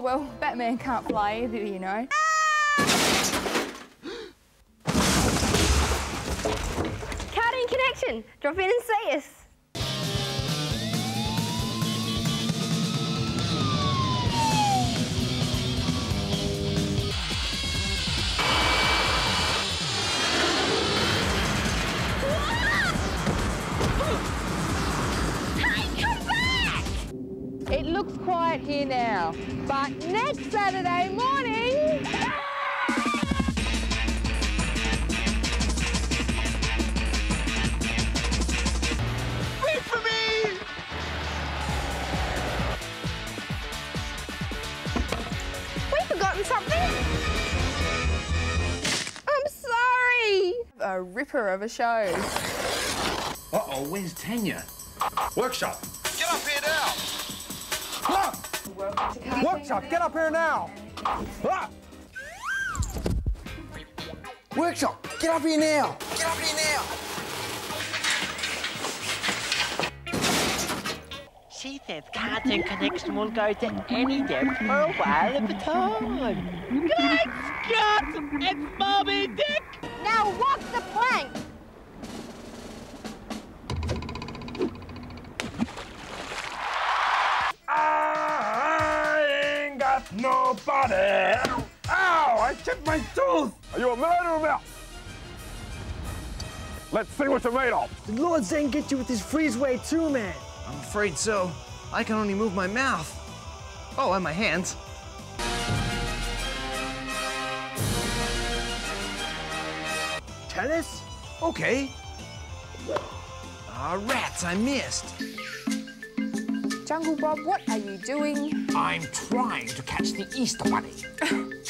Oh well, Batman can't fly either, you know. Cartoon Connection, drop in and see us. It looks quiet here now, but next Saturday morning... Wait for me! We've forgotten something. I'm sorry. A ripper of a show. Uh-oh, where's Tanya? Workshop. Workshop, get up here now! Ah! Workshop, get up here now! Get up here now! She says Cartoon Connection will go to any depth for a while at a time. Great Scott! It's Bobby Dick! Now walk the plank. My tooth. Are you a man or a mouse? Let's see what you're made of. Did Lord Zane get you with his freeze ray too, man? I'm afraid so. I can only move my mouth. Oh, and my hands. Tennis? Okay. Ah, rats, I missed. Jungle Bob, what are you doing? I'm trying to catch the Easter Bunny.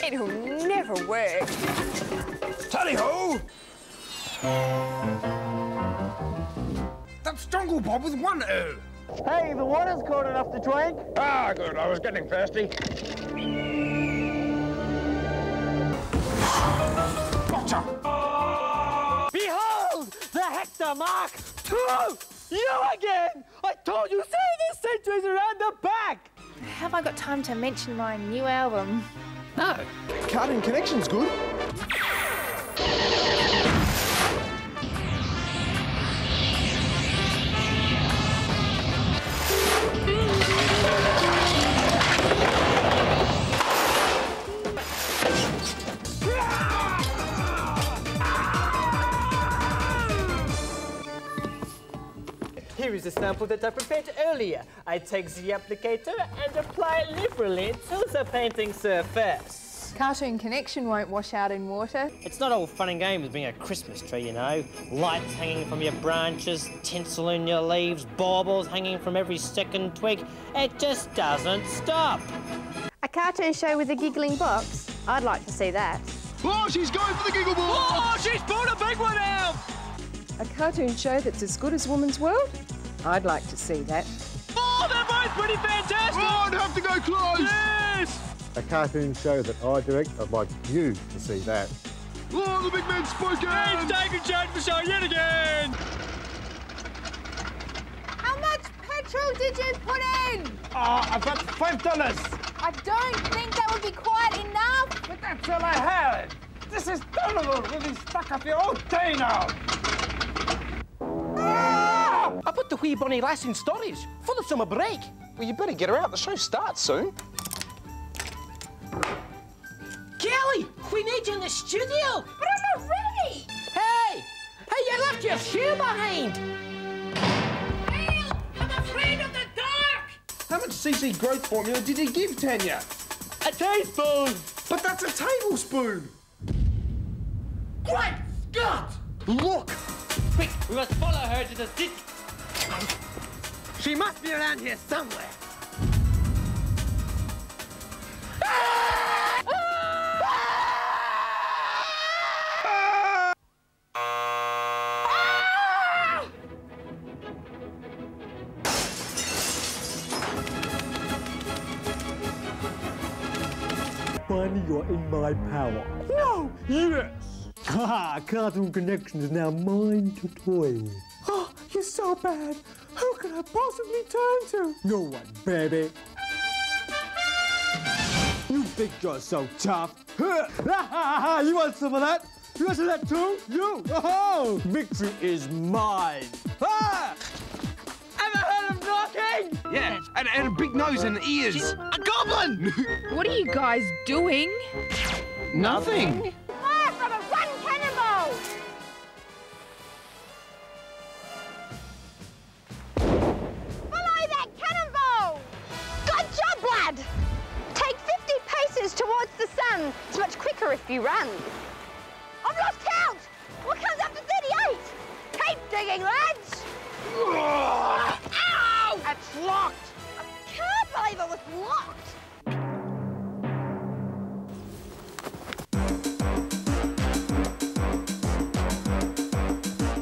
It'll never work. Tally ho! That's Jungle Bob with one O. Hey, the water's cold enough to drink. Ah, good. I was getting thirsty. Gotcha! Behold, the Hector Mark II! You again! I told you, say the centuries around the back! Have I got time to mention my new album? No. Cartoon Connection's good. Here is a sample that I prepared earlier. I take the applicator and apply it liberally to the painting surface. Cartoon Connection won't wash out in water. It's not all fun and games being a Christmas tree, you know. Lights hanging from your branches, tinsel in your leaves, baubles hanging from every second twig. It just doesn't stop. A cartoon show with a giggling box? I'd like to see that. Oh, she's going for the giggle ball! Oh, she's pulled a big one out! A cartoon show that's as good as Woman's World? I'd like to see that. Oh, they're both pretty fantastic! Oh, I'd have to go close! Yes! a cartoon show that I direct. I'd like you to see that. Oh, the big man's spoken! It's taken charge for show yet again! How much petrol did you put in? Uh, I've got five dollars. I don't think that would be quite enough. But that's all I had. This is terrible. We'll be stuck up here all day now. I put the wee bonny lass in storage for the summer break. Well, you better get her out. The show starts soon. Kelly, we need you in the studio. But I'm not ready. Hey, hey, you left your shoe behind. I'm afraid of the dark. How much CC growth formula did he give Tanya? A teaspoon! But that's a tablespoon. Great Scott! Look. Quick, we must follow her to the city. She must be around here somewhere. Finally, you're in my power. No. Yes. Ha! Cartoon Connection is now mine to toy with. You're so bad. Who could I possibly turn to? No one, baby. You think you're so tough. you want some of that? You want some of that too? You? Oh, victory is mine. Ah! Ever heard of knocking? Yeah, and, and a big nose and ears. A goblin! What are you guys doing? Nothing. Towards the sun. It's much quicker if you run. I've lost count! What comes after 38? Keep digging, lads! Ow! It's locked! I can't believe it was locked!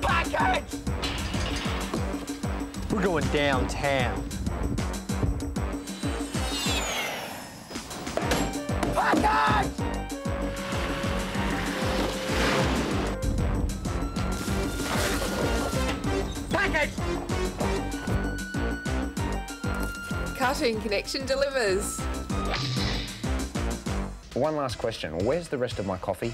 Package! We're going downtown. Package! Cartoon Connection delivers. One last question. Where's the rest of my coffee?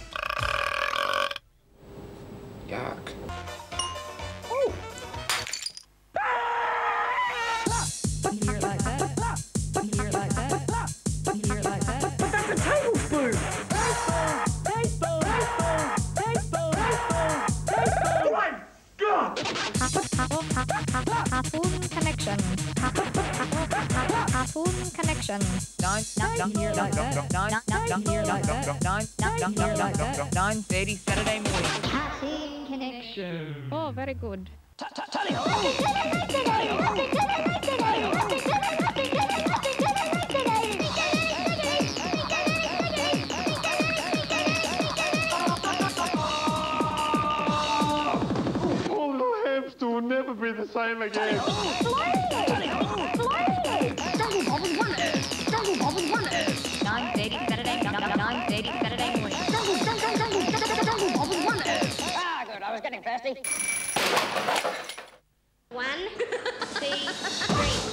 Connection. Nine, nine, here like that. Nine, nine, here like that. Nine, nine, here like that. Nine thirty Saturday morning. Cartoon connection. Oh, very good. Poor little hamster will never be the same again. Ah, good. I was getting thirsty. One, two, three.